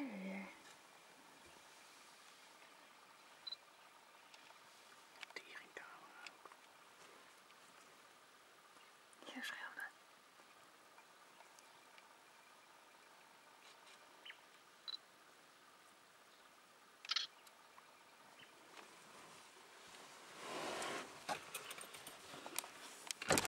predator. Tering Here's